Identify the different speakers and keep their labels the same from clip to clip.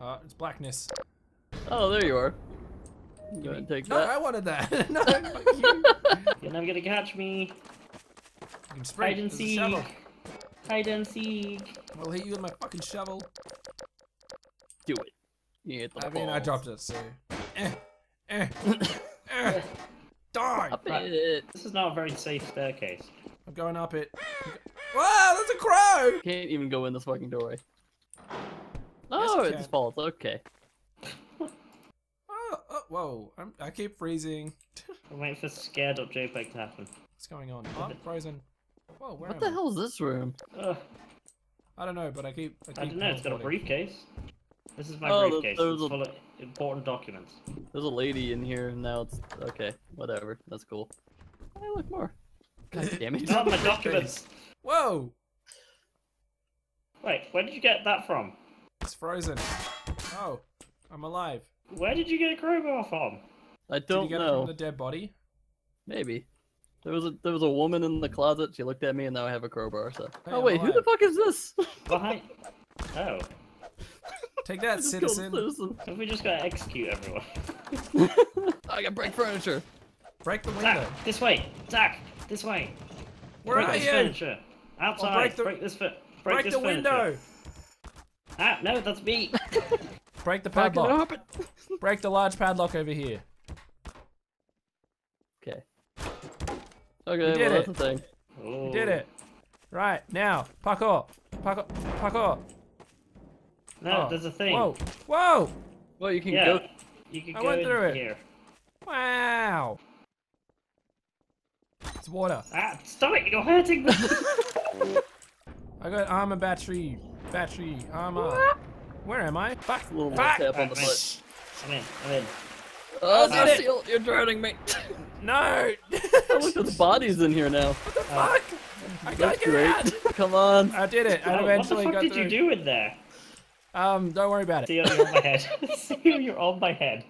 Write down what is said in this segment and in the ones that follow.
Speaker 1: Uh, it's blackness.
Speaker 2: Oh, there you are. Go ahead and take
Speaker 1: No,
Speaker 2: that.
Speaker 1: I wanted that. no, fuck you.
Speaker 3: You're never gonna catch me.
Speaker 1: You can sprint.
Speaker 3: Hide and
Speaker 1: There's a shovel.
Speaker 3: seek. Hide and seek.
Speaker 1: I'll hit you with my fucking shovel.
Speaker 2: Do it. You hit the
Speaker 1: I mean, I dropped it, so. Eh, eh, eh. Die!
Speaker 2: Up
Speaker 3: Right.
Speaker 2: it.
Speaker 3: This is not a very safe staircase.
Speaker 1: I'm going up it. Wow, that's a crow!
Speaker 2: Can't even go in this fucking doorway.
Speaker 1: Yes,
Speaker 2: Oh,
Speaker 1: you
Speaker 2: it
Speaker 1: can.
Speaker 2: Okay.
Speaker 1: Oh, oh, whoa, I'm, I keep freezing.
Speaker 3: I'm waiting for scared up JPEG to happen.
Speaker 1: What's going on? Oh, I'm frozen. Whoa, where
Speaker 2: What
Speaker 1: am
Speaker 2: the
Speaker 1: I?
Speaker 2: hell is this room?
Speaker 3: Ugh,
Speaker 1: I don't know, but I keep. I, keep
Speaker 3: I don't know. It's got a briefcase. This is my
Speaker 2: Oh,
Speaker 3: briefcase.
Speaker 2: there's
Speaker 3: It's
Speaker 2: a-
Speaker 3: full of important documents.
Speaker 2: There's a lady in here, and now it's okay. Whatever. That's cool. Hey, look more. God damn it.
Speaker 3: Not my documents.
Speaker 1: Whoa!
Speaker 3: Wait, where did you get that from?
Speaker 1: It's frozen. Oh, I'm alive.
Speaker 3: Where did you get a crowbar from?
Speaker 2: I
Speaker 1: Did you
Speaker 2: don't
Speaker 1: get it
Speaker 2: know.
Speaker 1: from the dead body?
Speaker 2: Maybe. There was a there was a woman in the closet. She looked at me, and now I have a crowbar. So.
Speaker 1: Hey,
Speaker 2: oh
Speaker 1: I'm
Speaker 2: wait, who the fuck is this?
Speaker 3: Behind. Oh,
Speaker 1: Take that,
Speaker 2: just killed
Speaker 1: citizen.
Speaker 2: citizen.
Speaker 3: have we just gotta execute everyone?
Speaker 2: I can break furniture.
Speaker 1: Break the window.
Speaker 3: Zach, this way. Zach, this way.
Speaker 1: Where
Speaker 3: break
Speaker 1: are
Speaker 3: this
Speaker 1: you?
Speaker 3: furniture. Outside.
Speaker 1: break
Speaker 3: break,
Speaker 1: the-
Speaker 3: this foot. Break,
Speaker 1: Break
Speaker 3: this
Speaker 1: the
Speaker 3: furniture.
Speaker 1: window.
Speaker 3: Ah, no, that's me.
Speaker 1: Break the
Speaker 2: Fuck
Speaker 1: padlock. Break the large padlock over here.
Speaker 2: Okay. Okay, you
Speaker 1: did
Speaker 2: well that's
Speaker 1: it.
Speaker 2: the thing.
Speaker 1: You did it. Right now, parkour, parkour, parkour.
Speaker 3: No,
Speaker 1: Oh,
Speaker 3: there's a thing.
Speaker 1: Whoa, whoa!
Speaker 2: Well, you can
Speaker 3: Yeah,
Speaker 2: go.
Speaker 3: you can
Speaker 1: I
Speaker 3: go
Speaker 1: went through it.
Speaker 3: here.
Speaker 1: Wow! It's water.
Speaker 3: Ah, stop it! You're hurting me.
Speaker 1: I got armor battery, battery, armor. Where am I? Fuck!
Speaker 2: A little more
Speaker 1: Fuck!
Speaker 2: tap on the
Speaker 3: Right,
Speaker 2: foot.
Speaker 3: I'm in. I'm in.
Speaker 2: Oh,
Speaker 1: did it.
Speaker 2: Cecile, you're drowning me.
Speaker 1: No!
Speaker 2: Look at the bodies in here now.
Speaker 1: what the Fuck! I gotta
Speaker 2: That's
Speaker 1: get
Speaker 2: great.
Speaker 1: out!
Speaker 2: Come on.
Speaker 1: I did it. I
Speaker 3: Oh, what the
Speaker 1: eventually
Speaker 3: fuck
Speaker 1: got
Speaker 3: did
Speaker 1: through.
Speaker 3: you do in there?
Speaker 1: Um, don't worry about it.
Speaker 3: See, you're on my head. See, you're on my head.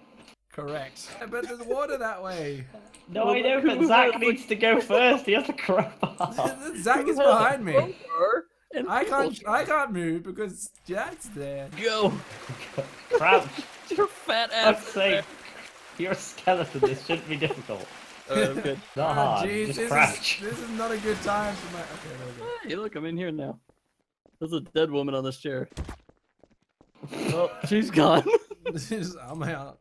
Speaker 1: Correct. But there's water that way.
Speaker 3: No,
Speaker 2: Well,
Speaker 3: I know,
Speaker 2: who
Speaker 3: but
Speaker 2: was
Speaker 3: Zach needs to go first. He has the crowbar.
Speaker 1: Zach is behind me.
Speaker 2: Crowbar and
Speaker 1: I can't.
Speaker 2: people
Speaker 1: I can't move because Jack's there.
Speaker 2: Go.
Speaker 3: Crouch.
Speaker 2: Your fat ass.
Speaker 3: I'm safe. You're a skeleton. This shouldn't be difficult.
Speaker 2: Oh, good.
Speaker 3: Not
Speaker 1: Oh,
Speaker 3: hard.
Speaker 1: jeez,
Speaker 3: Just
Speaker 1: this
Speaker 3: crouch.
Speaker 1: is this is not a good time for my. Okay, there we go.
Speaker 2: Hey, look, I'm in here now. There's a dead woman on this chair. Oh, she's gone.
Speaker 1: This is. I'm out.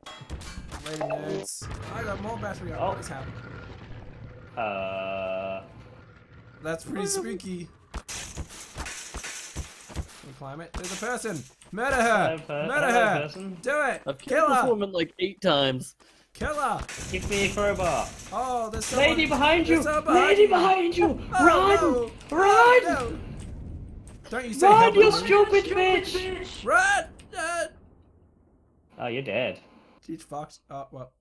Speaker 1: Lady nerds. I got more battery.
Speaker 3: Oh.
Speaker 1: What is happening?
Speaker 3: Uh.
Speaker 1: That's pretty spooky. Can climb it? There's a person. Murder her.
Speaker 3: hello, per-
Speaker 1: Murder
Speaker 3: hello,
Speaker 1: her.
Speaker 3: person.
Speaker 1: Do it.
Speaker 2: I've
Speaker 1: Kill
Speaker 2: killed this
Speaker 1: her.
Speaker 2: woman like eight times.
Speaker 1: Kill her.
Speaker 3: Give me a crowbar.
Speaker 1: Oh, there's someone.
Speaker 3: Lady behind you!
Speaker 1: Behind
Speaker 3: Lady
Speaker 1: you.
Speaker 3: behind you!
Speaker 1: Oh,
Speaker 3: Run!
Speaker 1: no.
Speaker 3: Run!
Speaker 1: No. Don't you say
Speaker 3: Run, you
Speaker 1: me.
Speaker 3: stupid bitch!
Speaker 1: Run! Run!
Speaker 3: Oh, you're dead.
Speaker 1: She's fucked. Oh, well.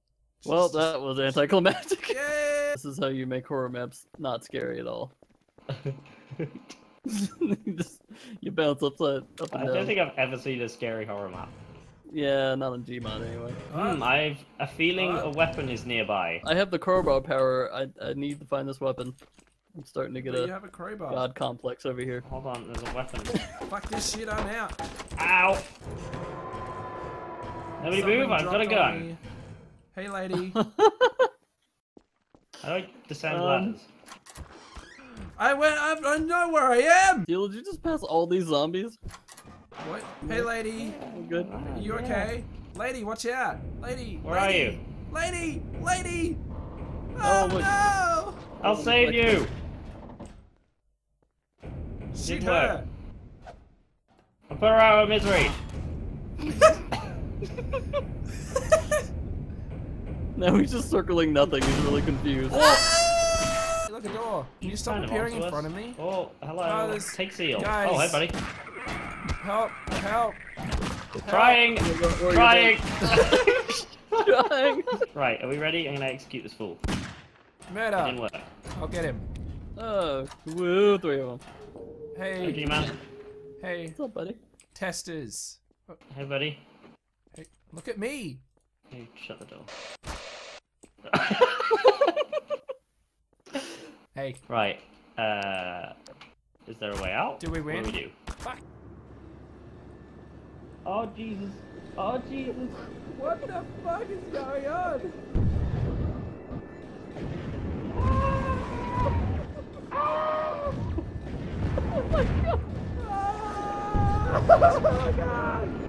Speaker 2: Well,
Speaker 1: Jesus.
Speaker 2: that was anticlimactic.
Speaker 1: Yeah.
Speaker 2: This is how you make horror maps not scary at all. you, just, you bounce upside up
Speaker 3: I
Speaker 2: and
Speaker 3: don't think I've ever seen a scary horror map.
Speaker 2: Yeah, not on Gmod anyway.
Speaker 3: Hmm, I've a feeling
Speaker 1: Uh.
Speaker 3: a weapon is nearby.
Speaker 2: I have the crowbar power. I I need to find this weapon. I'm starting to get
Speaker 1: But
Speaker 2: a
Speaker 1: you have a crowbar.
Speaker 2: god complex over here.
Speaker 3: Hold on, there's a weapon.
Speaker 1: Fuck this shit, I'm out.
Speaker 3: Ow! Nobody
Speaker 1: Someone
Speaker 3: move, I've got a gun.
Speaker 1: me. Hey, lady.
Speaker 3: How do I descend
Speaker 2: Um,
Speaker 3: ladders?
Speaker 1: I went. I, I know where I am.
Speaker 2: Deal, did you just pass all these zombies?
Speaker 1: What? Hey, lady.
Speaker 2: I'm good.
Speaker 1: Are you
Speaker 3: Yeah.
Speaker 1: okay? Lady, watch out. Lady.
Speaker 3: Where are
Speaker 1: lady,
Speaker 3: you?
Speaker 1: Lady. Lady.
Speaker 2: Oh,
Speaker 1: Oh,
Speaker 2: look.
Speaker 1: no.
Speaker 3: I'll oh, save you!
Speaker 1: Shoot
Speaker 3: Good
Speaker 1: her.
Speaker 3: I'll put her out of misery!
Speaker 2: Now he's just circling nothing. He's really confused. Ah!
Speaker 1: Look, a door. Can you stop
Speaker 3: Kind of
Speaker 1: appearing in
Speaker 3: onto
Speaker 1: front of me?
Speaker 3: Oh, hello.
Speaker 1: Oh, there's-
Speaker 3: Take seal.
Speaker 1: Oh, guys.
Speaker 3: Oh, hi, buddy.
Speaker 1: Help! Help!
Speaker 3: Trying!
Speaker 2: Where are you
Speaker 3: Trying!
Speaker 2: Trying.
Speaker 3: right, are we ready? I'm gonna execute this fool. It didn't
Speaker 1: Murder!
Speaker 3: work.
Speaker 1: I'll get him.
Speaker 2: Oh, woo, three of them.
Speaker 1: Hey,
Speaker 3: Okay, man.
Speaker 1: hey,
Speaker 2: What's up, buddy?
Speaker 1: testers.
Speaker 3: Hey, buddy.
Speaker 1: Hey, look at me.
Speaker 3: Hey, shut the door.
Speaker 1: Hey.
Speaker 3: Right. Uh, is there a way out?
Speaker 1: Do we win?
Speaker 3: What do we do? Oh Jesus! Oh Jesus!
Speaker 1: What the fuck is going on? oh my god! Oh my god!